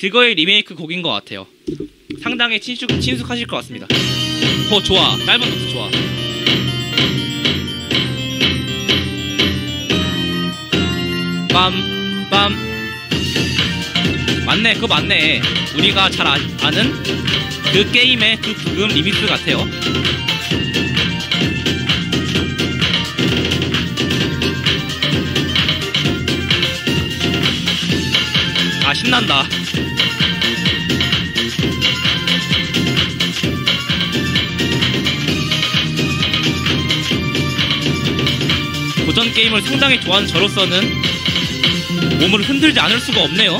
그거의 리메이크 곡인 것 같아요. 상당히 친숙, 친숙하실 것 같습니다. 어, 좋아. 짧은 것도 좋아. 빰, 빰. 맞네, 그거 맞네. 우리가 잘 아, 아는 그 게임의 그 부금 리믹스 같아요. 아, 신난다. 고전 게임을 상당히 좋아하는 저로서는 몸을 흔들지 않을 수가 없네요.